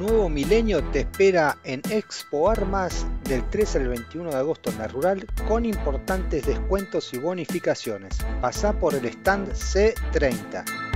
nuevo milenio te espera en Expo Armas del 13 al 21 de agosto en la Rural con importantes descuentos y bonificaciones. Pasá por el stand C30.